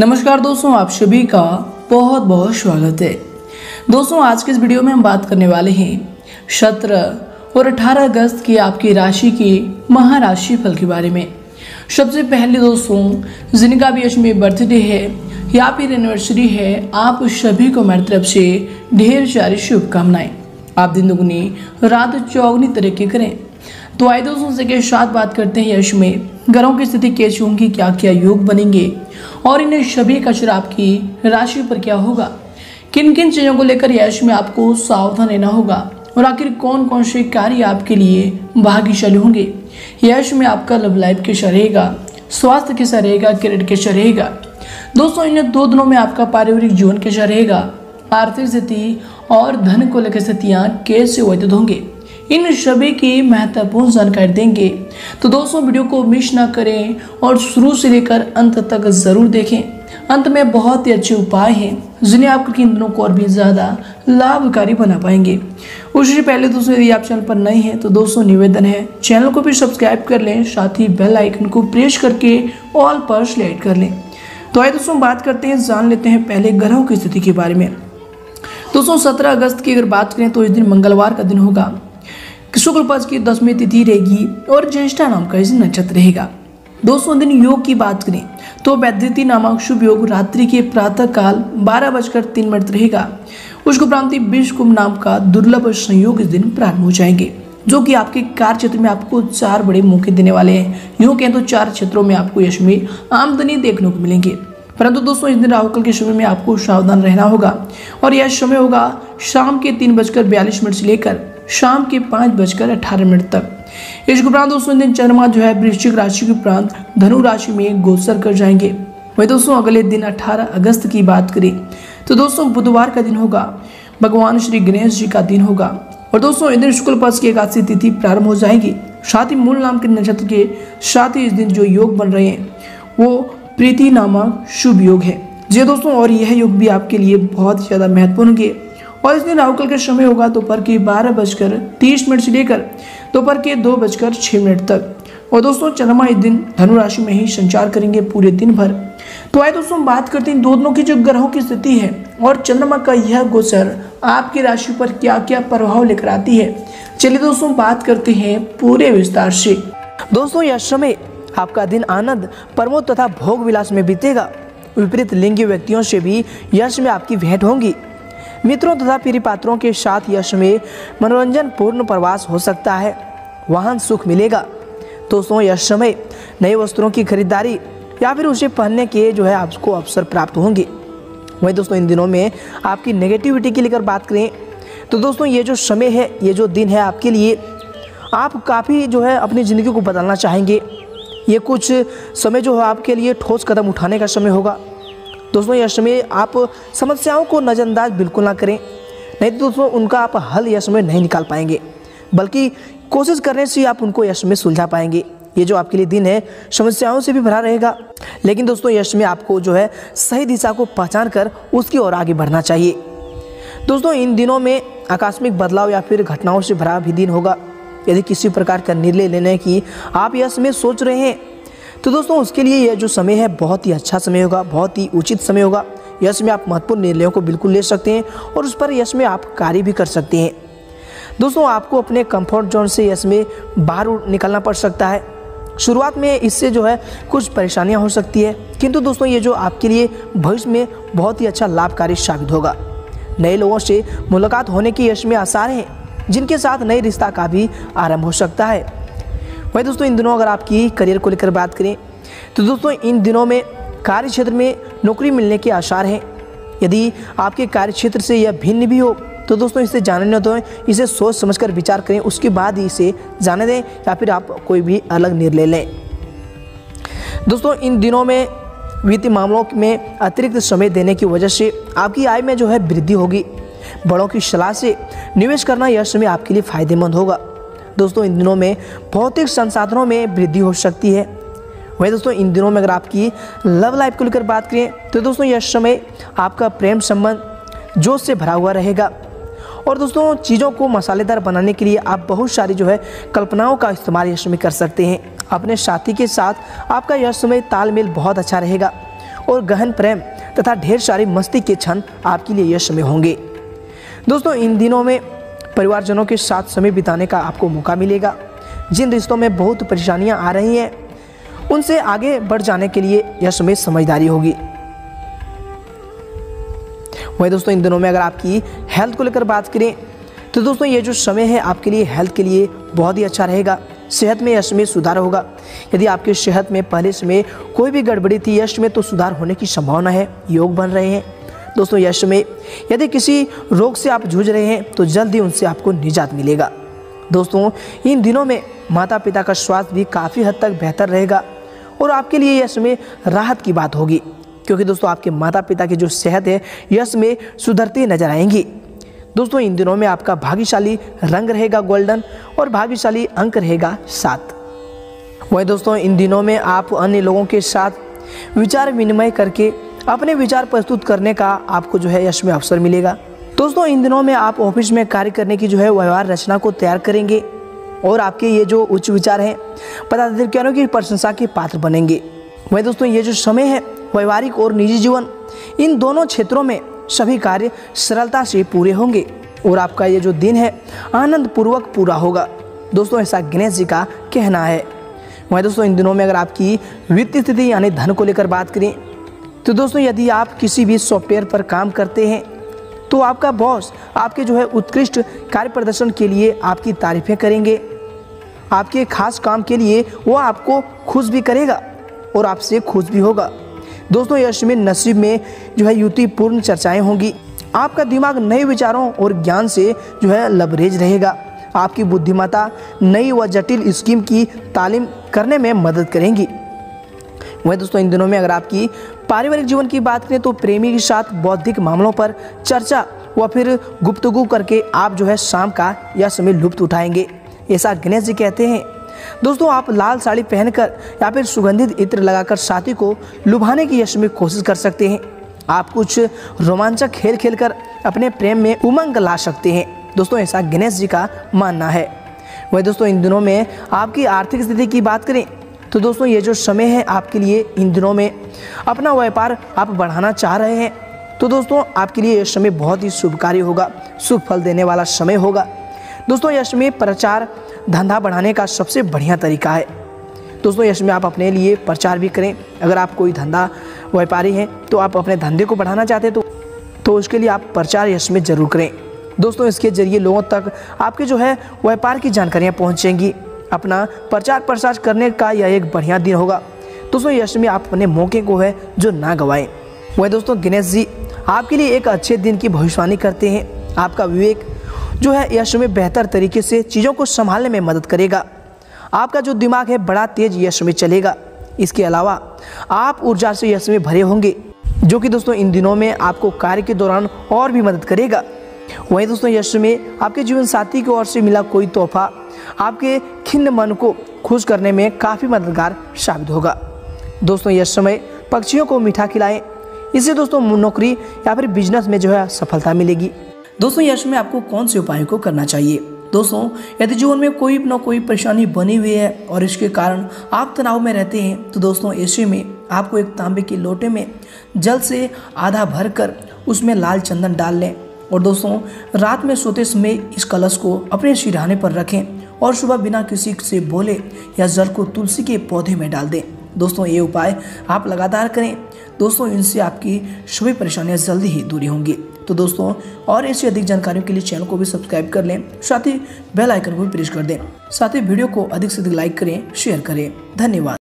नमस्कार दोस्तों, आप सभी का बहुत बहुत स्वागत है। दोस्तों, आज के इस वीडियो में हम बात करने वाले हैं सत्रह और अठारह अगस्त की आपकी राशि की महाराशि फल के बारे में। सबसे पहले दोस्तों, जिनका भी में बर्थडे है या फिर एनिवर्सरी है, आप सभी को मेरी तरफ़ से ढेर सारी शुभकामनाएँ। आप दिन दुगनी, रात चौगनी तरक्की करें। तो आए दोस्तों के साथ बात करते हैं यश में। ग्रहों की स्थिति कैसी होंगी? क्या क्या योग बनेंगे? और इन्हें सभी का असर आपकी राशि पर क्या होगा? किन किन चीज़ों को लेकर यश में आपको सावधान रहना होगा? और आखिर कौन कौन से कार्य आपके लिए भाग्यशाली होंगे? यश में आपका लव लाइफ कैसा रहेगा? स्वास्थ्य कैसा रहेगा? क्रेडिट कैसा रहेगा? दोस्तों इन दो दिनों में आपका पारिवारिक जीवन कैसा रहेगा? आर्थिक स्थिति और धन को लेकर स्थितियाँ कैसे व्यतीत होंगे? इन सभी की महत्वपूर्ण जानकारी देंगे। तो दोस्तों, वीडियो को मिस ना करें और शुरू से लेकर अंत तक ज़रूर देखें। अंत में बहुत ही अच्छे उपाय हैं, जिन्हें आप दिनों को और भी ज़्यादा लाभकारी बना पाएँगे। उससे पहले दोस्तों, यदि आप चैनल पर नए हैं तो दोस्तों, निवेदन है, चैनल को भी सब्सक्राइब कर लें, साथ ही बेल आइकन को प्रेस करके ऑल पर सिलेक्ट कर लें। तो आइए दोस्तों बात करते हैं, जान लेते हैं पहले ग्रहों की स्थिति के बारे में। दोस्तों, सत्रह अगस्त की अगर बात करें तो इस दिन मंगलवार का दिन होगा। शुक्ल पक्ष की दसवीं तिथि रहेगी और ज्येष्ठा नाम का इस नक्षत्र रहेगा। दोस्तों दिन योग की बात करें तो वैद्यति नामक शुभ योग रात्रि के प्रातः काल बारह बजकर तीन मिनट रहेगा। उसको प्रांति विश्व कुंभ नाम का दुर्लभ संयोग इस दिन प्रारंभ हो जाएँगे, जो कि आपके कार्य क्षेत्र में आपको चार बड़े मौके देने वाले हैं। यूँ कहें तो चार क्षेत्रों में आपको यश में आमदनी देखने को मिलेंगे। परंतु दोस्तों, इस दिन राहुल के समय में आपको सावधान रहना होगा और यह समय होगा शाम के तीन बजकर बयालीस मिनट से लेकर शाम के पाँच बजकर अठारह मिनट तक। इस उपरांत दोस्तों दिन चंद्रमा जो है वृश्चिक राशि के उपरांत धनु राशि में गोचर कर जाएँगे। वही दोस्तों, अगले दिन 18 अगस्त की बात करें तो दोस्तों, बुधवार का दिन होगा, भगवान श्री गणेश जी का दिन होगा। और दोस्तों इस दिन शुक्ल पक्ष की एकादशी तिथि प्रारंभ हो जाएगी। साथ ही मूल नाम के नक्षत्र के साथ ही इस दिन जो योग बन रहे हैं, वो प्रीति नामक शुभ योग है। जी दोस्तों, और यह योग भी आपके लिए बहुत ज़्यादा महत्वपूर्ण होंगे और इस दिन राहुल का समय होगा दोपहर के बारह बजकर तीस मिनट से लेकर दोपहर के दो बजकर छः मिनट तक। और दोस्तों, चंद्रमा इस दिन धनु राशि में ही संचार करेंगे पूरे दिन भर। तो आए दोस्तों बात करते हैं दोनों की जो ग्रहों की स्थिति है और चंद्रमा का यह गोचर आपकी राशि पर क्या क्या प्रभाव लेकर आती है। चलिए दोस्तों बात करते हैं पूरे विस्तार से। दोस्तों, यह समय आपका दिन आनंद, प्रमोद तथा भोग विलास में बीतेगा। विपरीत लिंगी व्यक्तियों से भी यश में आपकी भेंट होंगी। मित्रों तथा प्रिय पात्रों के साथ यश में मनोरंजन पूर्ण प्रवास हो सकता है। वाहन सुख मिलेगा। दोस्तों, यश समय नए वस्त्रों की खरीदारी या फिर उसे पहनने के जो है आपको अवसर प्राप्त होंगे। वही दोस्तों, इन दिनों में आपकी नेगेटिविटी की लेकर बात करें तो दोस्तों, ये जो समय है, ये जो दिन है आपके लिए, आप काफ़ी जो है अपनी ज़िंदगी को बदलना चाहेंगे। ये कुछ समय जो है आपके लिए ठोस कदम उठाने का समय होगा। दोस्तों यश में आप समस्याओं को नज़रअंदाज बिल्कुल ना करें। नहीं तो दोस्तों, उनका आप हल यश में नहीं निकाल पाएँगे। बल्कि कोशिश करने से आप उनको यश में सुलझा पाएँगे। ये जो आपके लिए दिन है, समस्याओं से भी भरा रहेगा। लेकिन दोस्तों यश में आपको जो है सही दिशा को पहचान कर उसकी ओर आगे बढ़ना चाहिए। दोस्तों, इन दिनों में आकस्मिक बदलाव या फिर घटनाओं से भरा भी दिन होगा। यदि किसी प्रकार का निर्णय लेने की आप यश में सोच रहे हैं तो दोस्तों, उसके लिए यह जो समय है, बहुत ही अच्छा समय होगा, बहुत ही उचित समय होगा। यश में आप महत्वपूर्ण निर्णयों को बिल्कुल ले सकते हैं और उस पर यश में आप कार्य भी कर सकते हैं। दोस्तों, आपको अपने कंफर्ट जोन से यश में बाहर निकलना पड़ सकता है। शुरुआत में इससे जो है, कुछ परेशानियाँ हो सकती है, किंतु दोस्तों, ये जो आपके लिए भविष्य में बहुत ही अच्छा लाभकारी साबित होगा। नए लोगों से मुलाकात होने की यश में आसार हैं, जिनके साथ नए रिश्ता का भी आरंभ हो सकता है। वही दोस्तों, इन दिनों अगर आपकी करियर को लेकर बात करें तो दोस्तों, इन दिनों में कार्य क्षेत्र में नौकरी मिलने के आसार हैं। यदि आपके कार्य क्षेत्र से यह भिन्न भी हो तो दोस्तों, इसे जानने न तो इसे सोच समझकर विचार करें, उसके बाद ही इसे जाने दें, या फिर आप कोई भी अलग निर्णय लें। दोस्तों, इन दिनों में वित्तीय मामलों में अतिरिक्त समय देने की वजह से आपकी आय में जो है वृद्धि होगी। बड़ों की सलाह से निवेश करना यह समय आपके लिए फ़ायदेमंद होगा। दोस्तों, इन दिनों में भौतिक संसाधनों में वृद्धि हो सकती है। वही दोस्तों, इन दिनों में अगर आपकी लव लाइफ को लेकर बात करें तो दोस्तों, यह समय आपका प्रेम संबंध जोश से भरा हुआ रहेगा। और दोस्तों, चीज़ों को मसालेदार बनाने के लिए आप बहुत सारी जो है कल्पनाओं का इस्तेमाल यह समय कर सकते हैं। अपने साथी के साथ आपका यह समय तालमेल बहुत अच्छा रहेगा और गहन प्रेम तथा ढेर सारी मस्ती के क्षण आपके लिए यश में होंगे। दोस्तों, इन दिनों में परिवारजनों के साथ समय बिताने का आपको मौका मिलेगा। जिन रिश्तों में बहुत परेशानियाँ आ रही हैं, उनसे आगे बढ़ जाने के लिए यश में समझदारी होगी। वही दोस्तों, इन दिनों में अगर आपकी हेल्थ को लेकर बात करें तो दोस्तों, ये जो समय है आपके लिए हेल्थ के लिए बहुत ही अच्छा रहेगा। सेहत में यश में सुधार होगा। यदि आपकी सेहत में पहले समय कोई भी गड़बड़ी थी यश में तो सुधार होने की संभावना है। योग बन रहे हैं। दोस्तों यश में यदि किसी रोग से आप जूझ रहे हैं तो जल्द ही उनसे आपको निजात मिलेगा। दोस्तों, इन दिनों में माता पिता का स्वास्थ्य भी काफ़ी हद तक बेहतर रहेगा और आपके लिए यश में राहत की बात होगी, क्योंकि दोस्तों, आपके माता पिता की जो सेहत है यश में सुधरती नज़र आएँगी। दोस्तों, इन दिनों में आपका भाग्यशाली रंग रहेगा गोल्डन और भाग्यशाली अंक रहेगा सात। वही दोस्तों, इन दिनों में आप अन्य लोगों के साथ विचार विनिमय करके अपने विचार प्रस्तुत करने का आपको जो है यश में अवसर मिलेगा। दोस्तों, इन दिनों में आप ऑफ़िस में कार्य करने की जो है व्यवहार रचना को तैयार करेंगे और आपके ये जो उच्च विचार हैं पदाधिकारियों की प्रशंसा के पात्र बनेंगे। वही दोस्तों, ये जो समय है, व्यवहारिक और निजी जीवन, इन दोनों क्षेत्रों में सभी कार्य सरलता से पूरे होंगे और आपका ये जो दिन है आनंद पूर्वक पूरा होगा। दोस्तों, ऐसा गणेश जी का कहना है। वही दोस्तों, इन दिनों में अगर आपकी वित्तीय स्थिति यानी धन को लेकर बात करें तो दोस्तों, यदि आप किसी भी सॉफ्टवेयर पर काम करते हैं तो आपका बॉस आपके जो है उत्कृष्ट कार्य प्रदर्शन के लिए आपकी तारीफें करेंगे। आपके खास काम के लिए वो आपको खुश भी करेगा और आपसे खुश भी होगा। दोस्तों यश में नसीब में जो है युतिपूर्ण चर्चाएँ होंगी। आपका दिमाग नए विचारों और ज्ञान से जो है लबरेज रहेगा। आपकी बुद्धिमत्ता नई व जटिल स्कीम की तालीम करने में मदद करेंगी। वह दोस्तों, इन दिनों में अगर आपकी पारिवारिक जीवन की बात करें तो प्रेमी के साथ बौद्धिक मामलों पर चर्चा व फिर गुप्तगु करके आप जो है शाम का यह समय लुप्त उठाएँगे। ऐसा गणेश जी कहते हैं, दोस्तों, आप लाल साड़ी पहनकर या फिर सुगंधित इत्र लगाकर साथी को लुभाने की यश में कोशिश कर सकते हैं। आप कुछ रोमांचक खेल खेलकर अपने प्रेम में उमंग ला सकते हैं। दोस्तों, ऐसा गणेश जी का मानना है। वही दोस्तों, इन दिनों में आपकी आर्थिक स्थिति की बात करें तो दोस्तों, ये जो समय है आपके लिए इन दिनों में, अपना व्यापार आप बढ़ाना चाह रहे हैं तो दोस्तों, आपके लिए यह समय बहुत ही शुभकारी होगा, शुभ फल देने वाला समय होगा। दोस्तों यश में प्रचार, धंधा बढ़ाने का सबसे बढ़िया तरीका है। दोस्तों यश में आप अपने लिए प्रचार भी करें। अगर आप कोई धंधा व्यापारी हैं तो आप अपने धंधे को बढ़ाना चाहते हैं तो तो उसके लिए आप प्रचार यश में ज़रूर करें। दोस्तों, इसके ज़रिए लोगों तक आपके जो है व्यापार की जानकारियाँ पहुँचेंगी। अपना प्रचार प्रसार करने का यह एक बढ़िया दिन होगा। दोस्तों यश में आप अपने मौके को है जो ना गवाएँ। वह दोस्तों, गणेश जी, आपके लिए एक अच्छे दिन की भविष्यवाणी करते हैं। आपका विवेक जो है यश में बेहतर तरीके से चीज़ों को संभालने में मदद करेगा। आपका जो दिमाग है, बड़ा तेज यश में चलेगा। इसके अलावा, आप ऊर्जा से यश में भरे होंगे, जो कि दोस्तों, इन दिनों में आपको कार्य के दौरान और भी मदद करेगा। वहीं दोस्तों यश में आपके जीवन साथी की ओर से मिला कोई तोहफा। आपके खिन्न मन को खुश करने में काफ़ी मददगार साबित होगा। दोस्तों, यह समय पक्षियों को मीठा खिलाएँ। इससे दोस्तों, नौकरी या फिर बिज़नेस में जो है सफलता मिलेगी। दोस्तों यश में आपको कौन से उपायों को करना चाहिए? दोस्तों, यदि जीवन में कोई ना कोई परेशानी बनी हुई है और इसके कारण आप तनाव में रहते हैं तो दोस्तों ऐसे में आपको एक तांबे के लोटे में जल से आधा भर कर उसमें लाल चंदन डाल लें। और दोस्तों, रात में सोते समय इस कलश को अपने सिरहाने पर रखें। और सुबह बिना किसी से बोले या जल को तुलसी के पौधे में डाल दें। दोस्तों, ये उपाय आप लगातार करें। दोस्तों, इनसे आपकी सभी परेशानियाँ जल्दी ही दूरी होंगी। तो दोस्तों, और ऐसी अधिक जानकारियों के लिए चैनल को भी सब्सक्राइब कर लें, साथ ही बेल आइकन को भी प्रेस कर दें। साथ ही वीडियो को अधिक से अधिक लाइक करें, शेयर करें। धन्यवाद।